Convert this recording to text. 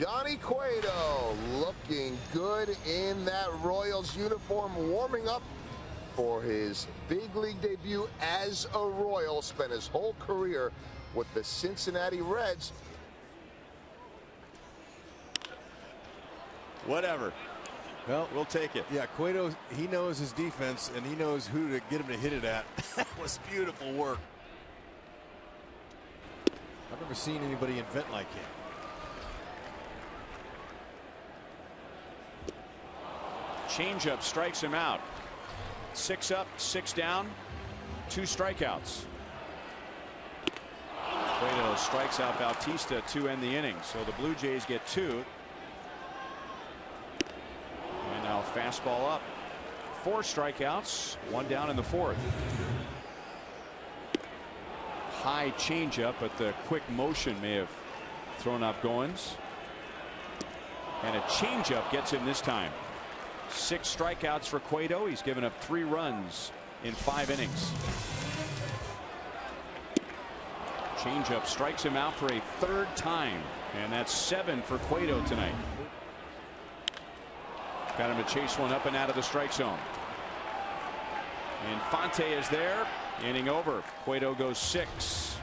Johnny Cueto looking good in that Royals uniform, warming up for his big league debut as a Royal. Spent his whole career with the Cincinnati Reds. Whatever. Well, we'll take it. Yeah, Cueto, he knows his defense and he knows who to get him to hit it at. that was beautiful work. I've never seen anybody invent like him. Changeup strikes him out. Six up, six down, two strikeouts. Cueto strikes out Bautista to end the inning. So the Blue Jays get two. And now fastball up. Four strikeouts, one down in the fourth. High changeup, but the quick motion may have thrown off Goins. And a changeup gets him this time. Six strikeouts for Cueto. He's given up three runs in five innings. Changeup strikes him out for a third time. And that's seven for Cueto tonight. Got him to chase one up and out of the strike zone. Infante is there. Inning over. Cueto goes six.